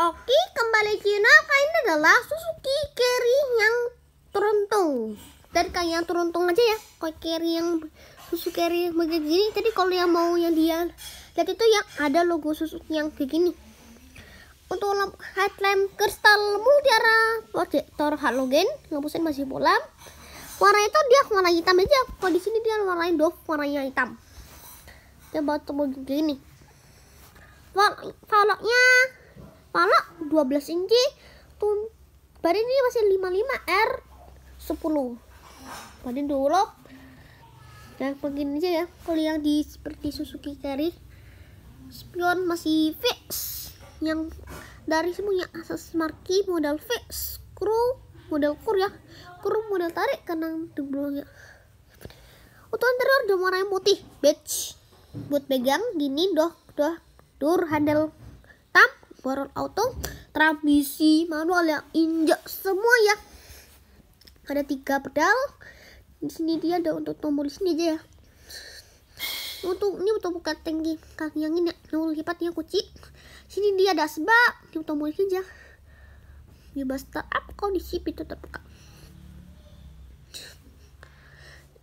Oke, kembali Cina. Kali ini adalah Suzuki Carry yang teruntung. Dan kayak yang teruntung aja ya. Kayak Carry yang Suzuki Carry yang begini. Tadi kalau yang mau yang dia lihat itu yang ada logo Suzuki yang begini. Untuk lampu headlamp kristal mutiara proyektor halogen, lampu sen masih bola. Warna itu dia warna hitam aja. Kalau di sini dia warnain doff warnanya hitam. Dia bawa begini. Velgnya Palak 12 inci. Tuh badan ini masih 55 R 10 badan dulu. Dan begini aja ya. Kalau yang di seperti Suzuki Carry spion masih fix. Yang dari semuanya asas marki model fix. Kru model kur ya. Kru model tarik karena ya. Untuk interior udah putih beige. Buat pegang gini doh doh door handle borol auto transmisi manual yang injak semua ya. Ada tiga pedal. Di sini dia ada untuk tombol di sini aja ya. Untuk ini untuk buka tinggi kaki yang ini. Tombol lipatnya kunci. Sini dia ada sebab. Ini tombol ini aja. Bebas start up kondisi pintu terbuka.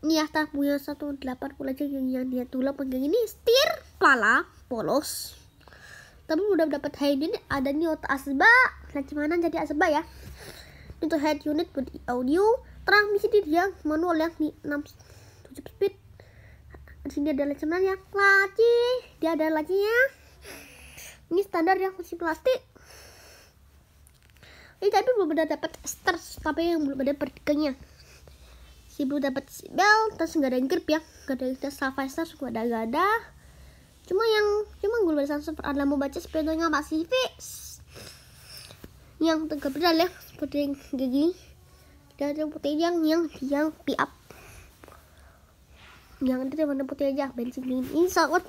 Ini ya punya 180 aja yang, yang dia tulang pegang ini. Setir pala polos tapi udah dapat head unit ada otak asba nah gimana jadi asba ya? Untuk head unit audio transmisi dia manual yang di 6 7 speed. Di sini ada sebenarnya laci. Dia ada lacinya. Ini standar yang masih plastik. Ini tapi belum ada dapat start tapi yang belum ada pertikanya si belum dapat belt terus nggak ada grip ya. Nggak ada stabilizer nggak ada gak ada cuma yang cuma gue bisa ada mau baca sepedanya masih fix yang tegak pedal ya seperti yang gini. Dan ada putih yang yang yang piap yang ada mana putih aja bensin ini. Sangat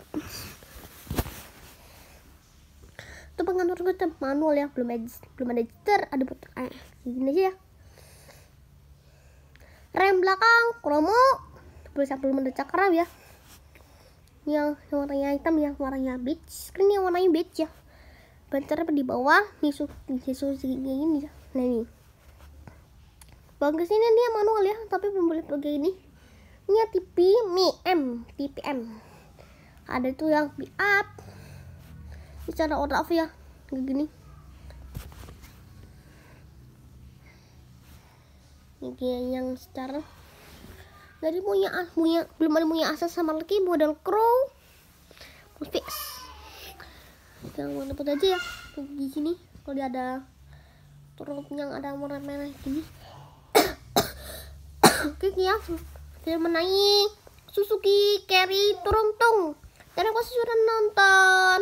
itu pengatur kita manual ya belum ada belum ada jitter ada putih eh, gini aja ya. Rem belakang kromo. Bisa belum ada cakram ya yang warnanya hitam yang warnanya beige. Kan yang warnanya beige ya. Banter di bawah nih su segini ini. Ya nah ini. Bagus ini dia manual ya tapi belum boleh pakai ini. Ini ya TV Mi M TPM ada tuh yang di up. Secara on off ya? Kayak gini. Ini yang secara dari punya punya belum ada punya asas sama lagi model crow. Fix yang mana pun aja ya. Di sini. Kalau dia ada turun yang ada warna merah gini. Oke ya. Saya menaik. Suzuki Carry Turuntung terima kasih sudah nonton